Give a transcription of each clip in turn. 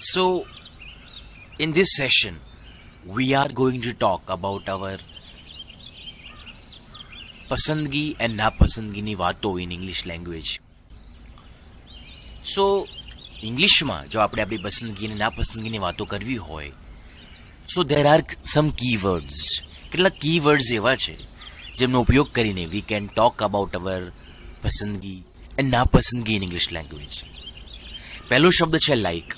So, in this session, we are going to talk about our પસંદગી and નાપસંદગીની વાતો in English language સો ઇંગ્લિશમાં જો આપણે આપણી પસંદગી અને નાપસંદગીની વાતો કરવી હોય so there are some keywords કેટલાક કીવર્ડ્સ એવા છે જેમનો ઉપયોગ કરીને we can talk about our પસંદગી એન્ડ નાપસંદગી ઇન ઇંગ્લિશ લેંગ્વેજ પહેલો શબ્દ છે લાઈક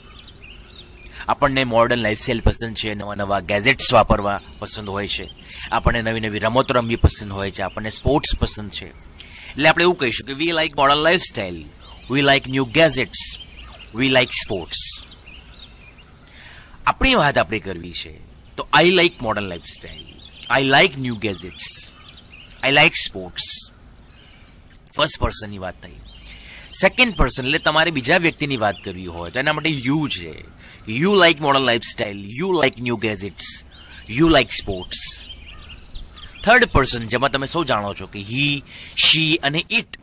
આપણને મોડર્ન લાઇફસ્ટાઇલ પસંદ છે, નવા નવા ગેજેટ્સ વાપરવા પસંદ હોય છે. આપણને નવી નવી રમતો રમવી પસંદ હોય છે, આપણને સ્પોર્ટ્સ પસંદ છે. એટલે આપણે એવું કહીશું કે we like modern lifestyle we like new gadgets we like sports આપણી વાત આપણે કરવી છે, તો I like modern lifestyle I like new gadgets I like sports first પર્સનની વાત થઈ. સેકન્ડ પર્સન એટલે તમારે બીજા વ્યક્તિની વાત કરવી હોય તો એના માટે યુ છે. You like modern lifestyle you like new gadgets you like sports third person જેમાં તમે સૌ જાણો છો કે હી શી અને ઇટ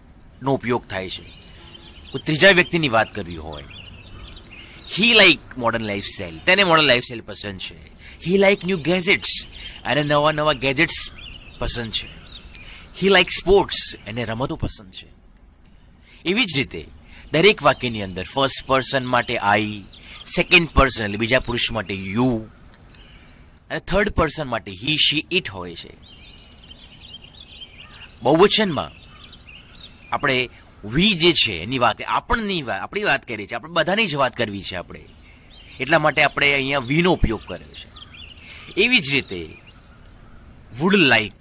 નો ઉપયોગ થાય છે. કોઈ ત્રીજા વ્યક્તિની વાત કરવી હોય. હી લાઈક મોડર્ન લાઈફસ્ટાઈલ તેને મોડર્ન લાઈફસ્ટાઈલ પસંદ છે. હી લાઈક ન્યૂ ગેજેટ્સ અને નવા નવા ગેજેટ્સ પસંદ છે. હી લાઈક સ્પોર્ટ્સ એને રમતો પસંદ છે. એવી જ રીતે, દરેક વાક્યની અંદર ફર્સ્ટ પર્સન માટે આઈ સેકન્ડ પર્સન એટલે બીજા પુરુષ માટે યુ અને થર્ડ પર્સન માટે હી શી ઇટ હોય છે. બહુવચનમાં આપણે વી જે છે, એની વાત, આપણની વાત, આપણી વાત કરીએ છીએ, આપણે બધાની જ વાત કરવી છે આપણે. એટલા માટે આપણે અહીંયા વીનો ઉપયોગ કર્યો છે. એવી જ રીતે would like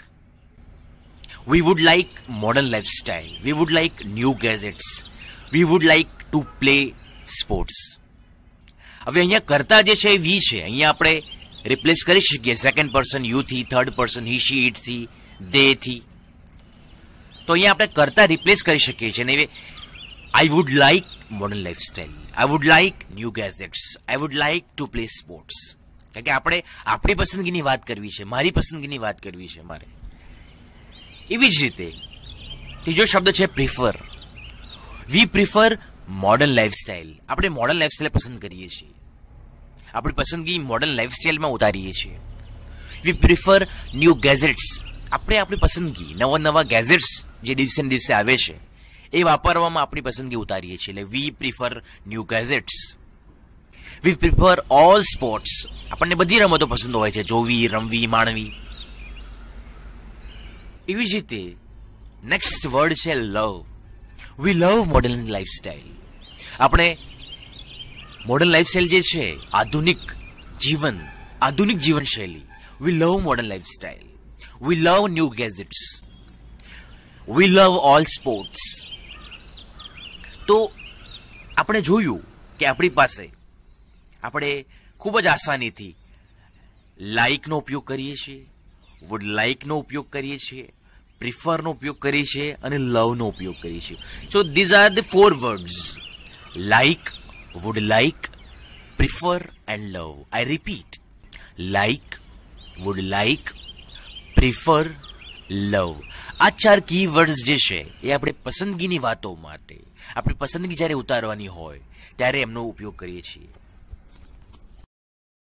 we would like modern lifestyle. We would like new gadgets. We would like to play sports હવે અહીંયા કરતા જે છે એ વી છે. અહીંયા આપણે રિપ્લેસ કરી શકીએ. સેકન્ડ પર્સન યુ થી થર્ડ પર્સન હી શી ઇટથી દે થી. તો અહીંયા આપણે કરતા રિપ્લેસ કરી શકીએ છીએ. અને I would like modern lifestyle I would like new gadgets I would like to play sports કારણ કે આપણે આપણી પસંદગીની વાત કરવી છે. મારી પસંદગીની વાત કરવી છે મારે. એવી જ રીતે, ત્રીજો શબ્દ છે prefer we prefer modern lifestyle આપણે મોડર્ન લાઈફસ્ટાઈલ પસંદ કરીએ છીએ. આપણી પસંદગી મોડર્ન લાઈફસ્ટાઈલમાં ઉતારીએ છીએ. વી પ્રિફર ન્યૂ ગેઝેટ્સ આપણે આપણી પસંદગી, નવા નવા ગેઝેટ્સ જે દિવસે ને દિવસે આવે છે, એ વાપરવામાં આપણી પસંદગી ઉતારીએ છીએ. એટલે we prefer new gadgets we prefer all sports આપણને બધી રમતો પસંદ હોય છે. જોવી, રમવી, માણવી. એવી જ રીતે નેક્સ્ટ વર્ડ છે love we love modern lifestyle આપણે મોડર્ન લાઈફસ્ટાઈલ જે છે, આધુનિક જીવન, આધુનિક જીવનશૈલી we love modern lifestyle we love new gadgets we love all sports તો આપણે જોયું કે આપણી પાસે આપણે ખૂબ જ આસાનીથી લાઇકનો ઉપયોગ કરીએ છીએ વુડ લાઇકનો ઉપયોગ કરીએ છીએ પ્રિફરનો ઉપયોગ કરીએ છીએ અને લવનો ઉપયોગ કરીએ છીએ. So these are the four words like would like prefer and love I repeat like would like prefer love આ ચાર કી વર્ડ્સ જે છે, એ આપણે પસંદગીની વાતો માટે, આપણી પસંદગી જ્યારે ઉતારવાની હોય, ત્યારે એમનો ઉપયોગ કરીએ છીએ.